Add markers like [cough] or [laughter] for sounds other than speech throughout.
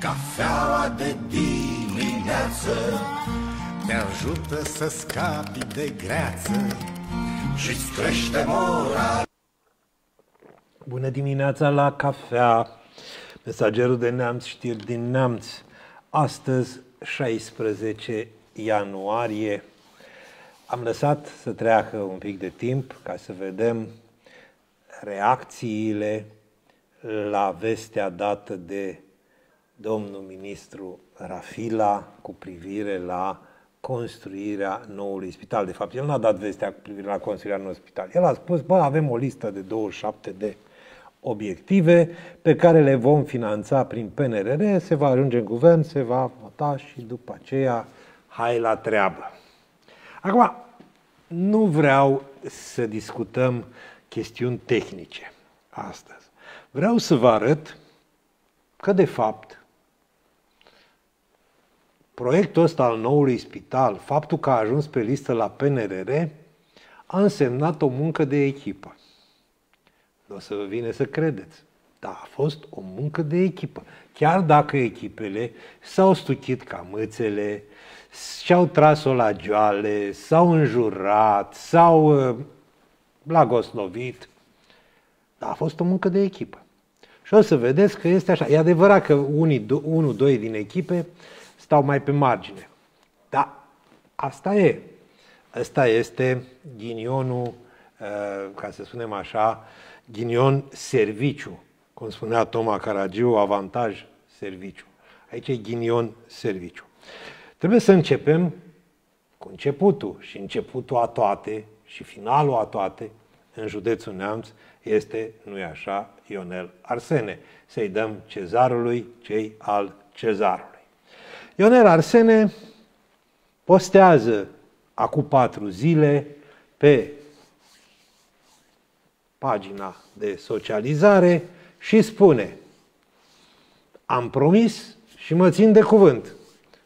Cafeaua de dimineață Te ajută să scapi de greață Și-ți crește moral Bună dimineața la cafea! Mesagerul de neamț, știri din neamț. Astăzi, 16 ianuarie, am lăsat să treacă un pic de timp ca să vedem reacțiile la vestea dată de domnul ministru Rafila cu privire la construirea noului spital. De fapt, el n-a dat vestea cu privire la construirea noului spital. El a spus, bă, avem o listă de 27 de obiective pe care le vom finanța prin PNRR, se va ajunge în guvern, se va vota și după aceea hai la treabă. Acum, nu vreau să discutăm chestiuni tehnice astăzi. Vreau să vă arăt că, de fapt, proiectul ăsta al noului spital, faptul că a ajuns pe listă la PNRR, a însemnat o muncă de echipă. Nu o să vă vine să credeți. Dar a fost o muncă de echipă. Chiar dacă echipele s-au stuchit ca mâțele, și-au tras-o la joale, s-au înjurat, s-au uh, blagoslovit, dar a fost o muncă de echipă. Și o să vedeți că este așa. E adevărat că unii, unul, doi din echipe stau mai pe margine. Da, asta e. Asta este ghinionul, uh, ca să spunem așa, ghinion serviciu. Cum spunea Toma Caragiu, avantaj serviciu. Aici e ghinion serviciu. Trebuie să începem cu începutul și începutul a toate și finalul a toate în județul Neamț este, nu-i așa, Ionel Arsene. Să-i dăm cezarului cei al cezarului. Ionel Arsene postează acum patru zile pe pagina de socializare și spune am promis și mă țin de cuvânt.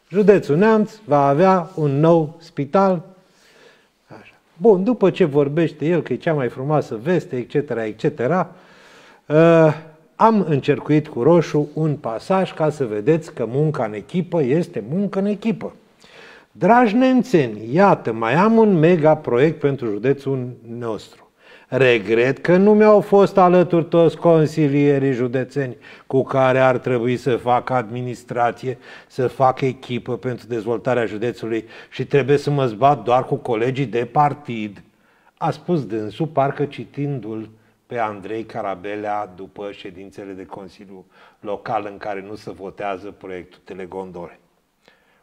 Județul Neamț va avea un nou spital. Așa. Bun, după ce vorbește el că e cea mai frumoasă veste, etc., etc., uh, am încercuit cu roșu un pasaj ca să vedeți că munca în echipă este muncă în echipă. Dragi nemțeni, iată, mai am un mega proiect pentru județul nostru. Regret că nu mi-au fost alături toți consilierii județeni cu care ar trebui să fac administrație, să fac echipă pentru dezvoltarea județului și trebuie să mă zbat doar cu colegii de partid. A spus dânsul, parcă citindu-l pe Andrei Carabelea după ședințele de Consiliu Local în care nu se votează proiectul Telegondore.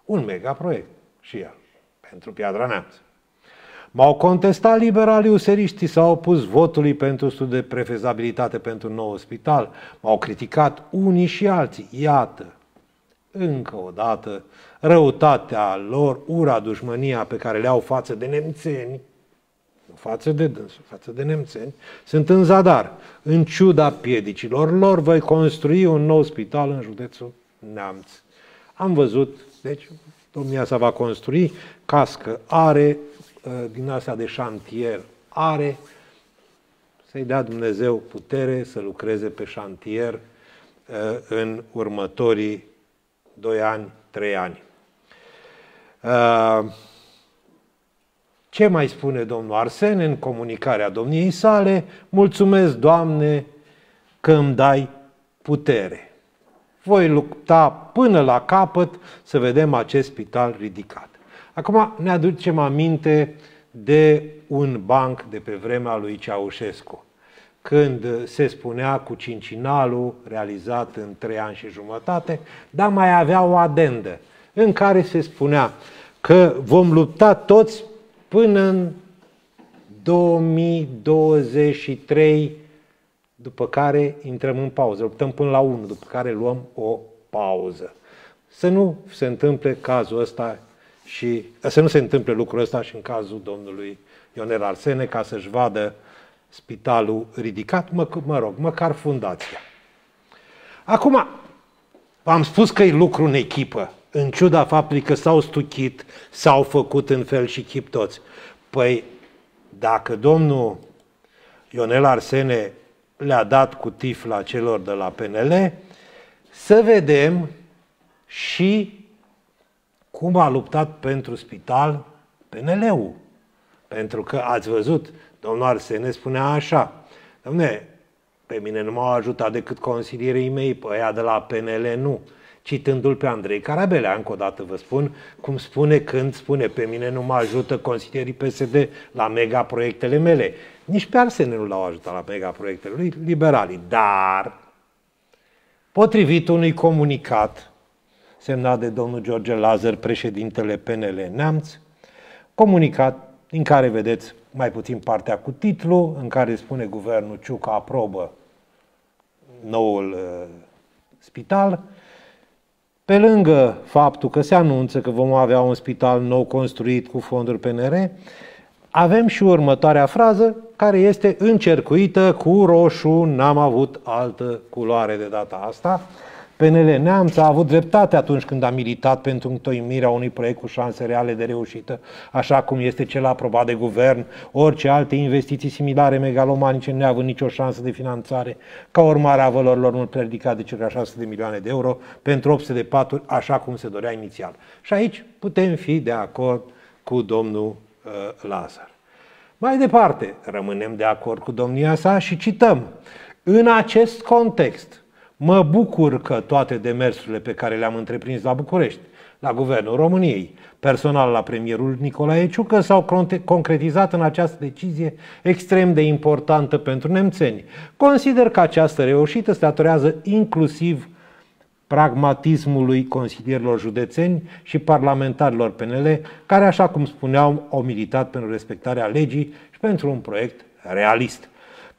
Un mega proiect și el pentru Piatra Neamț. M-au contestat liberalii useriștii, s-au opus votului pentru studiu de prefezabilitate pentru nou spital. M-au criticat unii și alții. Iată, încă o dată, răutatea lor, ura, dușmânia pe care le au față de nemțeni, nu față de dânsul, față de nemțeni, sunt în zadar. În ciuda piedicilor lor, voi construi un nou spital în județul Neamț. Am văzut, deci, domnia sa va construi, cască are, Uh, din astea de șantier are, să-i dea Dumnezeu putere să lucreze pe șantier uh, în următorii doi ani, trei ani. Uh, ce mai spune domnul Arsene în comunicarea domniei sale? Mulțumesc, Doamne, că îmi dai putere. Voi lupta până la capăt să vedem acest spital ridicat. Acum ne aducem aminte de un banc de pe vremea lui Ceaușescu, când se spunea cu cincinalul realizat în trei ani și jumătate, dar mai avea o adendă în care se spunea că vom lupta toți până în 2023, după care intrăm în pauză. Luptăm până la 1, după care luăm o pauză. Să nu se întâmple cazul ăsta și să nu se întâmple lucrul ăsta și în cazul domnului Ionel Arsene, ca să-și vadă spitalul ridicat, mă, mă rog, măcar fundația. Acum, v-am spus că e lucru în echipă, în ciuda faptului că s-au stuchit, s-au făcut în fel și chip toți. Păi, dacă domnul Ionel Arsene le-a dat cu tifla celor de la PNL, să vedem și cum a luptat pentru spital PNL-ul. Pentru că ați văzut, domnul Arsene spunea așa, domne, pe mine nu m-au ajutat decât consilierii mei, pe aia de la PNL nu. Citându-l pe Andrei Carabelea, încă o dată vă spun, cum spune când spune, pe mine nu mă ajută consilierii PSD la megaproiectele mele. Nici pe Arsene nu l-au ajutat la megaproiectele lui liberalii. Dar, potrivit unui comunicat semnat de domnul George Lazar, președintele PNL Neamț, comunicat din care vedeți mai puțin partea cu titlu, în care spune guvernul Ciucă aprobă noul uh, spital, pe lângă faptul că se anunță că vom avea un spital nou construit cu fonduri PNR, avem și următoarea frază care este încercuită cu roșu, n-am avut altă culoare de data asta, PNL Neamț a avut dreptate atunci când a militat pentru întoimirea unui proiect cu șanse reale de reușită, așa cum este cel aprobat de guvern. Orice alte investiții similare megalomanice nu avut nicio șansă de finanțare, ca urmare a valorilor mult prea ridicate de circa 600 de milioane de euro pentru 800 de paturi, așa cum se dorea inițial. Și aici putem fi de acord cu domnul uh, Lazar. Mai departe, rămânem de acord cu domnia sa și cităm. În acest context, Mă bucur că toate demersurile pe care le-am întreprins la București, la Guvernul României, personal la premierul Nicolae Ciucă, s-au concretizat în această decizie extrem de importantă pentru nemțeni. Consider că această reușită se datorează inclusiv pragmatismului consilierilor județeni și parlamentarilor PNL, care, așa cum spuneau, au militat pentru respectarea legii și pentru un proiect realist.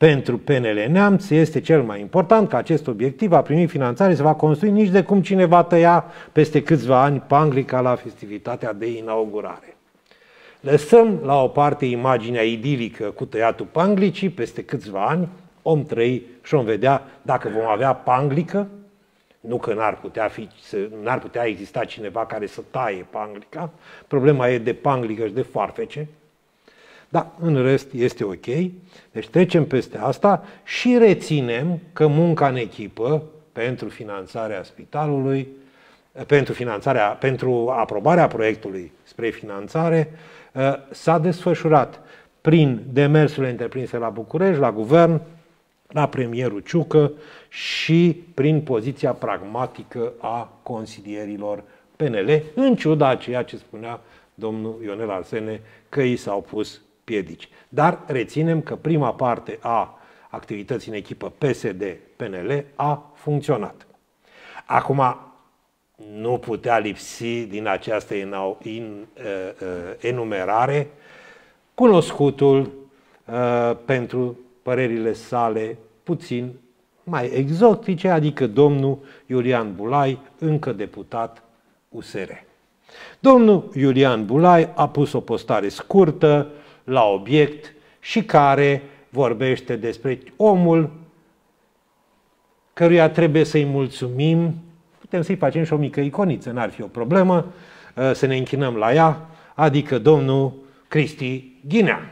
Pentru PNL Neamț este cel mai important că acest obiectiv va primi finanțare, se va construi nici de cum cineva tăia peste câțiva ani panglica la festivitatea de inaugurare. Lăsăm la o parte imaginea idilică cu tăiatul panglicii, peste câțiva ani om trăi și om vedea dacă vom avea panglică, nu că n-ar putea, fi, n-ar putea exista cineva care să taie panglica, problema e de panglică și de farfece, da, în rest este ok. Deci trecem peste asta și reținem că munca în echipă pentru finanțarea spitalului, pentru, finanțarea, pentru aprobarea proiectului spre finanțare uh, s-a desfășurat prin demersurile întreprinse la București, la guvern, la premierul Ciucă și prin poziția pragmatică a consilierilor PNL, în ciuda a ceea ce spunea domnul Ionel Arsene, că i s-au pus piedici. Dar reținem că prima parte a activității în echipă PSD-PNL a funcționat. Acum, nu putea lipsi din această in, in, uh, uh, enumerare cunoscutul uh, pentru părerile sale puțin mai exotice, adică domnul Iulian Bulai, încă deputat USR. Domnul Iulian Bulai a pus o postare scurtă la obiect și care vorbește despre omul căruia trebuie să-i mulțumim, putem să-i facem și o mică iconiță, n-ar fi o problemă, uh, să ne închinăm la ea, adică domnul Cristi Ghinea.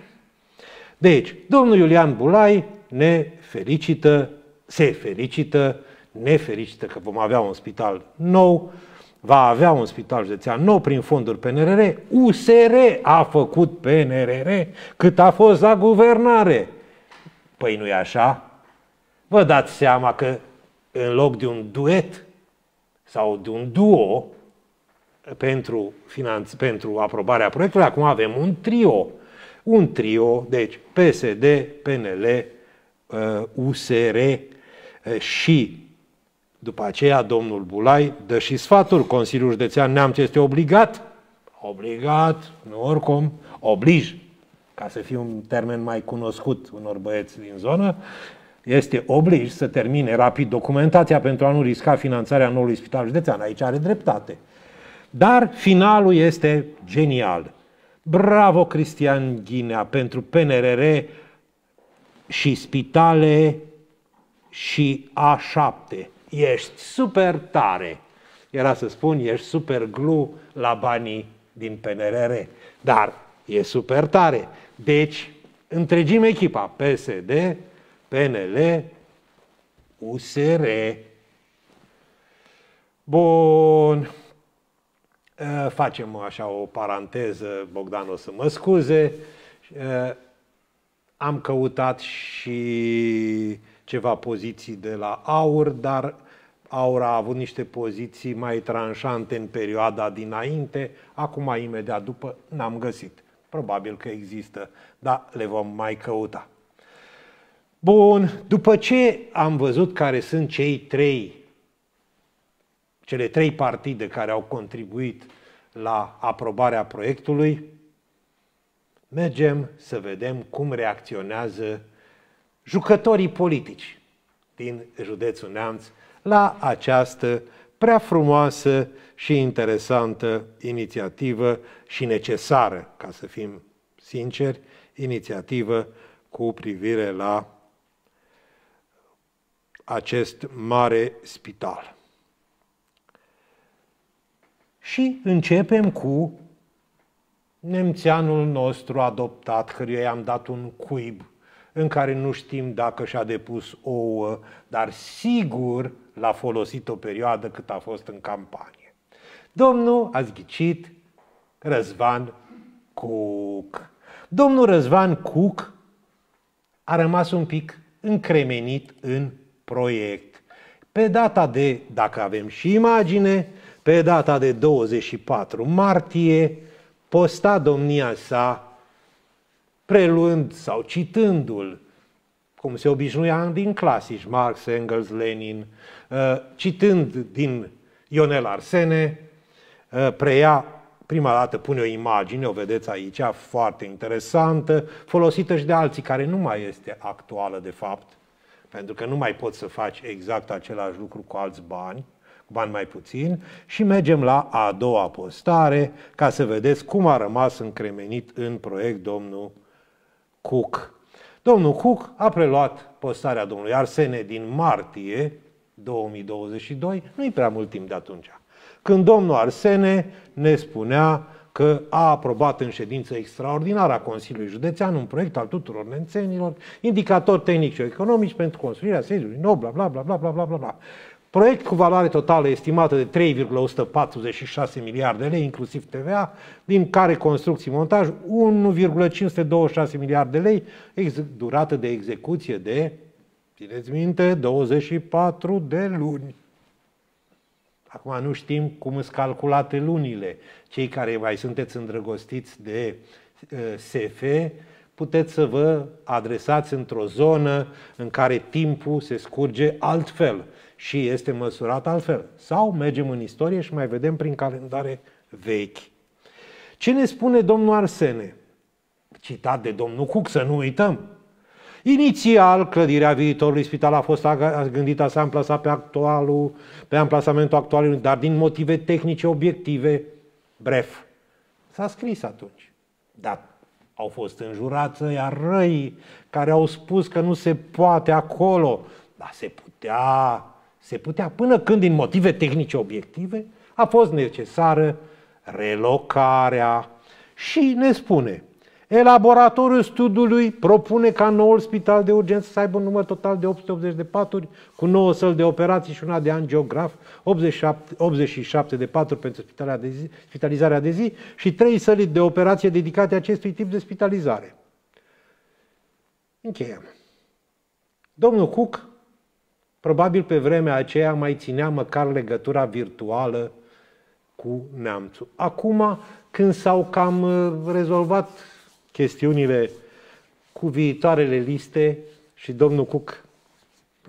Deci, domnul Iulian Bulai ne felicită, se felicită, ne felicită că vom avea un spital nou, va avea un spital județean nou prin fonduri PNRR, USR a făcut PNRR cât a fost la guvernare. Păi nu e așa? Vă dați seama că în loc de un duet sau de un duo pentru, finanț, pentru aprobarea proiectului, acum avem un trio. Un trio, deci PSD, PNL, USR uh, uh, și după aceea, domnul Bulai dă și sfatul. Consiliul Județean Neamț este obligat, obligat, nu oricum, oblij, ca să fie un termen mai cunoscut unor băieți din zonă, este oblig să termine rapid documentația pentru a nu risca finanțarea noului spital județean. Aici are dreptate. Dar finalul este genial. Bravo Cristian Ghinea pentru PNRR și spitale și A7 ești super tare. Era să spun, ești super glu la banii din PNRR. Dar e super tare. Deci, întregim echipa PSD, PNL, USR. Bun. Facem așa o paranteză, Bogdan o să mă scuze. Am căutat și ceva poziții de la AUR, dar AUR a avut niște poziții mai tranșante în perioada dinainte, acum imediat după n-am găsit. Probabil că există, dar le vom mai căuta. Bun, după ce am văzut care sunt cei trei, cele trei partide care au contribuit la aprobarea proiectului, mergem să vedem cum reacționează jucătorii politici din județul Neamț la această prea frumoasă și interesantă inițiativă și necesară, ca să fim sinceri, inițiativă cu privire la acest mare spital. Și începem cu nemțeanul nostru adoptat, căruia i-am dat un cuib în care nu știm dacă și-a depus ouă, dar sigur l-a folosit o perioadă cât a fost în campanie. Domnul a zghicit Răzvan Cuc. Domnul Răzvan Cuc a rămas un pic încremenit în proiect. Pe data de, dacă avem și imagine, pe data de 24 martie, posta domnia sa preluând sau citându-l, cum se obișnuia din clasici, Marx, Engels, Lenin, uh, citând din Ionel Arsene, uh, preia prima dată pune o imagine, o vedeți aici, foarte interesantă, folosită și de alții, care nu mai este actuală de fapt, pentru că nu mai poți să faci exact același lucru cu alți bani, cu bani mai puțin, și mergem la a doua postare, ca să vedeți cum a rămas încremenit în proiect domnul Cook. Domnul Cook a preluat postarea domnului Arsene din martie 2022, nu-i prea mult timp de atunci, când domnul Arsene ne spunea că a aprobat în ședință extraordinară a Consiliului Județean un proiect al tuturor nențenilor, indicatori tehnici și economici pentru construirea sediului nou, bla bla bla bla bla bla bla. Proiect cu valoare totală estimată de 3,146 miliarde de lei, inclusiv TVA, din care construcții montaj 1,526 miliarde de lei, durată de execuție de, țineți minte, 24 de luni. Acum nu știm cum sunt calculate lunile. Cei care mai sunteți îndrăgostiți de uh, SF, puteți să vă adresați într-o zonă în care timpul se scurge altfel și este măsurat altfel. Sau mergem în istorie și mai vedem prin calendare vechi. Ce ne spune domnul Arsene? Citat de domnul Cuc, să nu uităm. Inițial, clădirea viitorului spital a fost gândită să amplasa pe, actualul, pe amplasamentul actualului, dar din motive tehnice obiective, bref, s-a scris atunci. Dar au fost înjurați iar răi care au spus că nu se poate acolo, dar se putea se putea, până când, din motive tehnice obiective, a fost necesară relocarea și ne spune Elaboratorul studiului propune ca noul spital de urgență să aibă un număr total de 880 de paturi, cu 9 săli de operații și una de angiograf, 87, 87 de paturi pentru de zi, spitalizarea de zi și 3 săli de operație dedicate acestui tip de spitalizare. Încheiem. Domnul Cook Probabil pe vremea aceea mai ținea măcar legătura virtuală cu neamțul. Acum, când s-au cam uh, rezolvat chestiunile cu viitoarele liste și domnul Cuc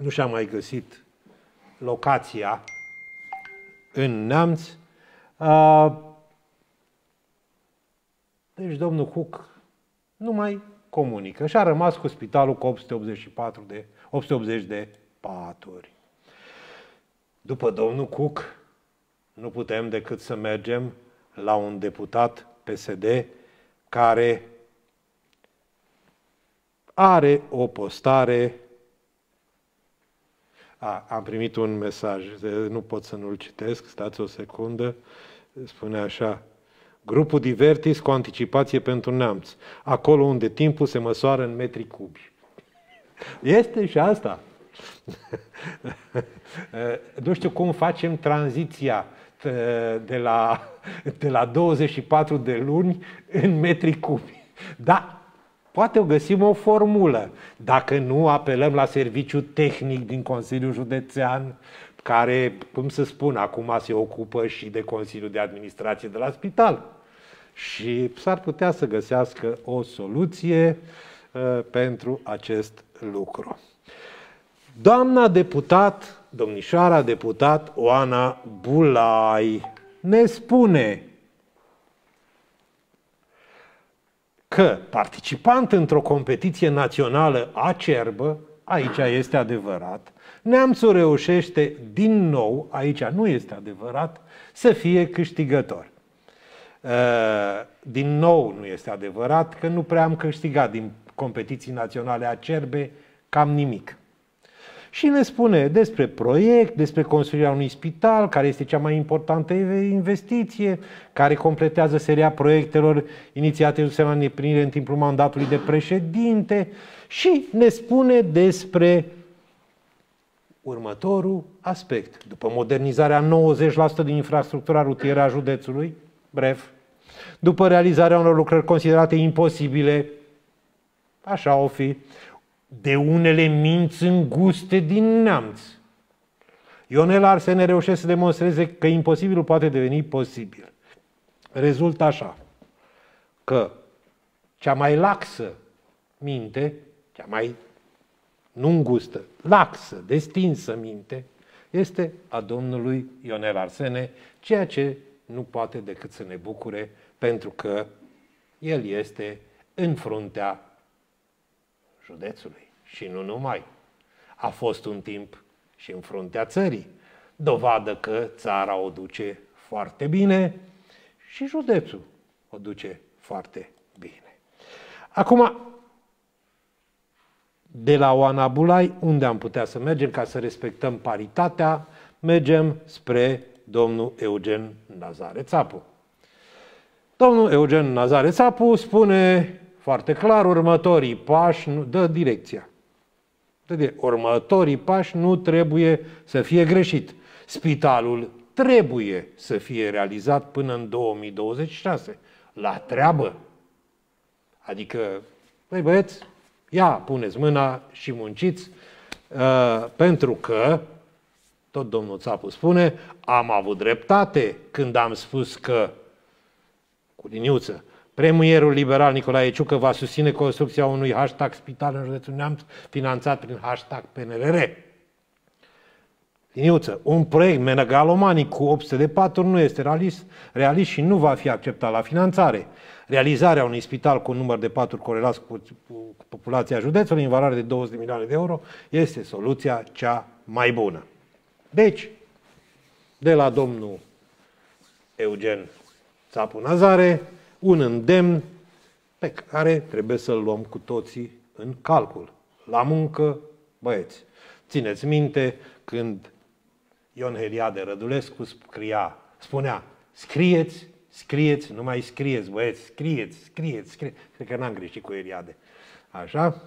nu și-a mai găsit locația în Neamț, deci domnul Cuc nu mai comunică și a rămas cu spitalul cu 884 de, 880 de paturi. După domnul Cook, nu putem decât să mergem la un deputat PSD care are o postare. A, am primit un mesaj, nu pot să nu-l citesc, stați o secundă. Spune așa, grupul Divertis cu anticipație pentru neamț, acolo unde timpul se măsoară în metri cubi. Este și asta. [laughs] nu știu cum facem tranziția de la, de la 24 de luni în metri cubi. Da, poate o găsim o formulă. Dacă nu, apelăm la serviciu tehnic din Consiliul Județean, care, cum să spun, acum se ocupă și de Consiliul de Administrație de la spital. Și s-ar putea să găsească o soluție uh, pentru acest lucru. Doamna deputat, domnișoara deputat Oana Bulai ne spune că participant într-o competiție națională acerbă, aici este adevărat, neamțul reușește din nou, aici nu este adevărat, să fie câștigător. Uh, din nou nu este adevărat că nu prea am câștigat din competiții naționale acerbe cam nimic și ne spune despre proiect, despre construirea unui spital, care este cea mai importantă investiție, care completează seria proiectelor inițiate de la îndeplinire în timpul mandatului de președinte și ne spune despre următorul aspect. După modernizarea 90% din infrastructura rutieră a județului, bref, după realizarea unor lucrări considerate imposibile, așa o fi, de unele minți înguste din neamț. Ionel Arsene reușește să demonstreze că imposibilul poate deveni posibil. Rezultă așa, că cea mai laxă minte, cea mai nu îngustă, laxă, destinsă minte, este a domnului Ionel Arsene, ceea ce nu poate decât să ne bucure, pentru că el este în fruntea județului. Și nu numai. A fost un timp și în fruntea țării. Dovadă că țara o duce foarte bine și județul o duce foarte bine. Acum, de la Oana Bulai, unde am putea să mergem ca să respectăm paritatea, mergem spre domnul Eugen Nazare Țapu. Domnul Eugen Nazare Țapu spune foarte clar următorii pași, dă direcția. De următorii pași nu trebuie să fie greșit. Spitalul trebuie să fie realizat până în 2026. La treabă. Adică, băi băieți, ia, puneți mâna și munciți, uh, pentru că, tot domnul Țapu spune, am avut dreptate când am spus că, cu liniuță, Premierul liberal Nicolae Ciucă va susține construcția unui hashtag spital în județul Neamț, finanțat prin hashtag PNRR. Liniuță, un proiect menegalomanic cu 800 de paturi nu este realist, realist și nu va fi acceptat la finanțare. Realizarea unui spital cu un număr de paturi corelați cu, cu populația județului în valoare de 20 de milioane de euro este soluția cea mai bună. Deci, de la domnul Eugen Țapu Nazare, un îndemn pe care trebuie să-l luăm cu toții în calcul. La muncă, băieți, țineți minte când Ion Heliade Rădulescu scria, spunea, scrieți, scrieți, nu mai scrieți, băieți, scrieți, scrieți, scrieți. Cred că n-am greșit cu Heliade. Așa?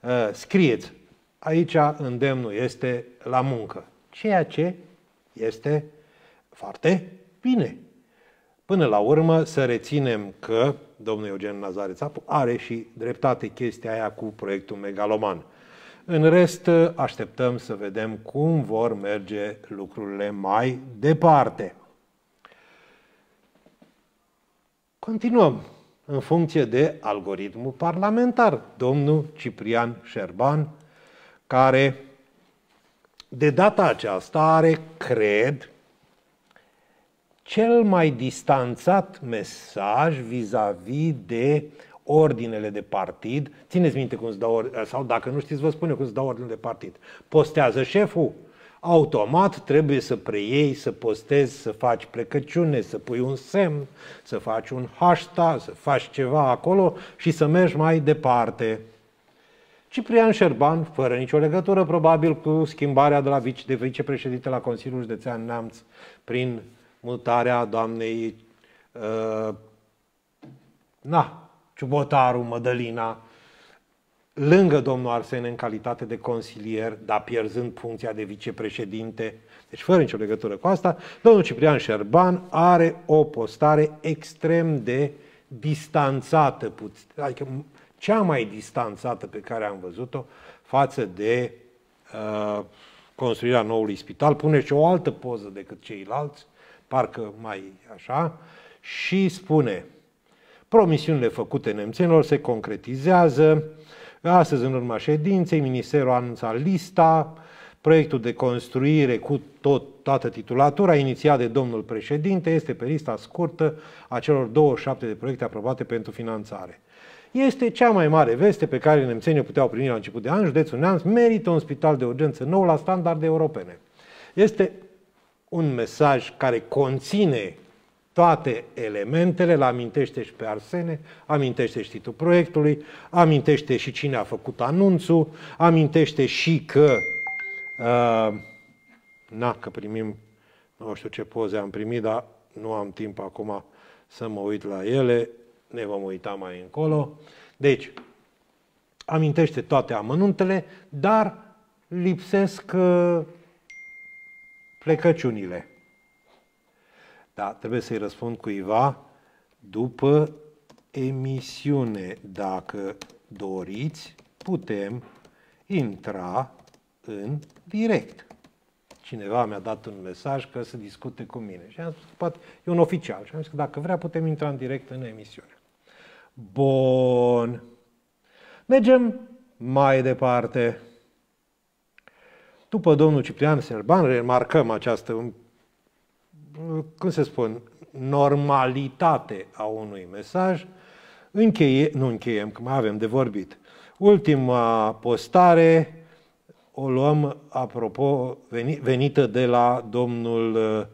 Uh, scrieți. Aici îndemnul este la muncă. Ceea ce este foarte bine. Până la urmă să reținem că domnul Eugen Nazare Țapu are și dreptate chestia aia cu proiectul megaloman. În rest, așteptăm să vedem cum vor merge lucrurile mai departe. Continuăm în funcție de algoritmul parlamentar. Domnul Ciprian Șerban, care de data aceasta are, cred, cel mai distanțat mesaj vis-a-vis de ordinele de partid. Țineți minte cum se dau ordine, sau dacă nu știți, vă spun eu cum se dau ordine de partid. Postează șeful, automat trebuie să preiei, să postezi, să faci plecăciune, să pui un semn, să faci un hashtag, să faci ceva acolo și să mergi mai departe. Ciprian Șerban, fără nicio legătură, probabil cu schimbarea de la vice, de vicepreședinte la Consiliul Județean Neamț prin mutarea doamnei uh, na, Ciubotaru, Mădălina, lângă domnul Arsene în calitate de consilier, dar pierzând funcția de vicepreședinte, deci fără nicio legătură cu asta, domnul Ciprian Șerban are o postare extrem de distanțată, adică cea mai distanțată pe care am văzut-o față de uh, construirea noului spital. Pune și o altă poză decât ceilalți, parcă mai așa, și spune promisiunile făcute nemțenilor se concretizează. Astăzi, în urma ședinței, Ministerul a anunțat lista, proiectul de construire cu tot, toată titulatura inițiat de domnul președinte este pe lista scurtă a celor 27 de proiecte aprobate pentru finanțare. Este cea mai mare veste pe care nemțenii o puteau primi la început de an. Județul Neamț merită un spital de urgență nou la standarde europene. Este un mesaj care conține toate elementele, le amintește și pe Arsene, amintește și titlul proiectului, amintește și cine a făcut anunțul, amintește și că, uh, na, că primim, nu știu ce poze am primit, dar nu am timp acum să mă uit la ele, ne vom uita mai încolo. Deci, amintește toate amănuntele, dar lipsesc uh, plecăciunile. Da, trebuie să-i răspund cuiva după emisiune. Dacă doriți, putem intra în direct. Cineva mi-a dat un mesaj că să discute cu mine. Și am spus că poate, e un oficial. Și am zis că dacă vrea, putem intra în direct în emisiune. Bun. Mergem mai departe. După domnul Ciprian Serban, remarcăm această, cum se spun, normalitate a unui mesaj. Încheie, nu încheiem, că mai avem de vorbit. Ultima postare o luăm, apropo, venită de la domnul uh,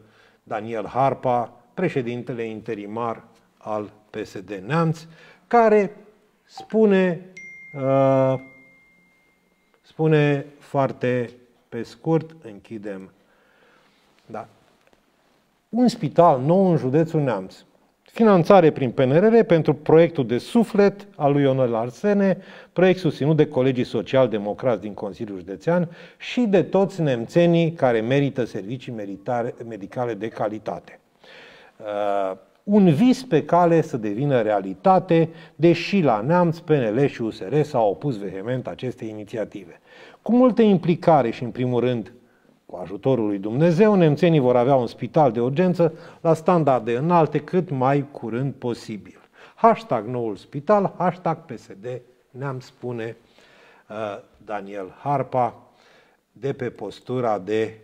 Daniel Harpa, președintele interimar al PSD Neamț, care spune, uh, spune foarte pe scurt, închidem. Da. Un spital nou în județul Neamț. Finanțare prin PNRR pentru proiectul de suflet al lui Ionel Arsene, proiect susținut de colegii social-democrați din Consiliul Județean și de toți nemțenii care merită servicii medicale de calitate. Uh, un vis pe cale să devină realitate, deși la Neamț, PNL și USR s-au opus vehement acestei inițiative. Cu multă implicare și, în primul rând, cu ajutorul lui Dumnezeu, nemțenii vor avea un spital de urgență la standarde înalte cât mai curând posibil. Hashtag noul spital, hashtag PSD, ne-am spune uh, Daniel Harpa, de pe postura de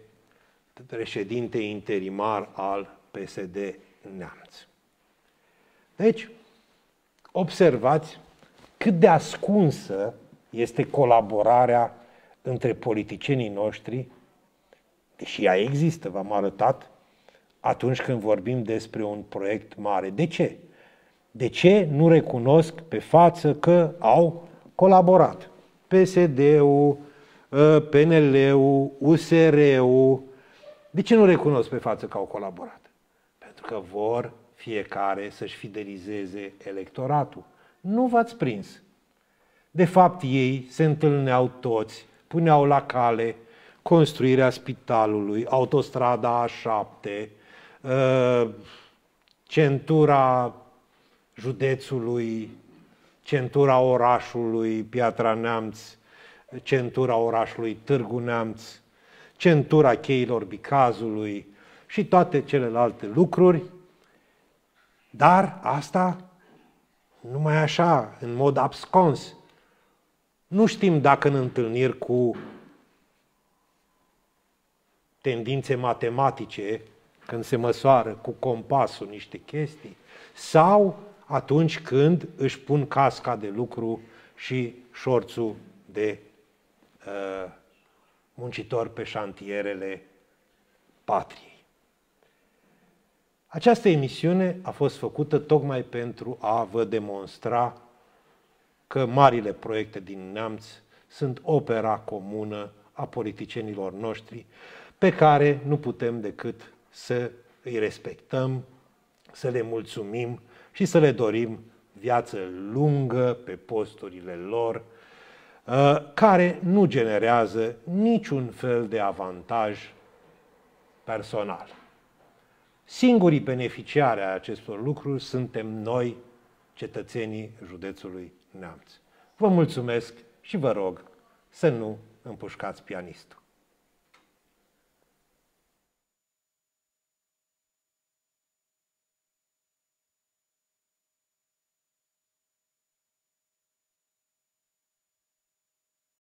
președinte interimar al PSD Neamț. Deci, observați cât de ascunsă este colaborarea între politicienii noștri, deși ea există, v-am arătat, atunci când vorbim despre un proiect mare. De ce? De ce nu recunosc pe față că au colaborat? PSD-ul, ă, PNL-ul, USR-ul. De ce nu recunosc pe față că au colaborat? Pentru că vor fiecare să-și fidelizeze electoratul. Nu v-ați prins. De fapt, ei se întâlneau toți, puneau la cale construirea spitalului, autostrada A7, uh, centura județului, centura orașului Piatra Neamț, centura orașului Târgu Neamț, centura cheilor Bicazului și toate celelalte lucruri dar asta numai așa, în mod abscons. Nu știm dacă în întâlniri cu tendințe matematice, când se măsoară cu compasul niște chestii, sau atunci când își pun casca de lucru și șorțul de uh, muncitor pe șantierele patriei. Această emisiune a fost făcută tocmai pentru a vă demonstra că marile proiecte din Neamț sunt opera comună a politicienilor noștri, pe care nu putem decât să îi respectăm, să le mulțumim și să le dorim viață lungă pe posturile lor, uh, care nu generează niciun fel de avantaj personal. Singurii beneficiari ai acestor lucruri suntem noi, cetățenii județului Neamț. Vă mulțumesc și vă rog să nu împușcați pianistul.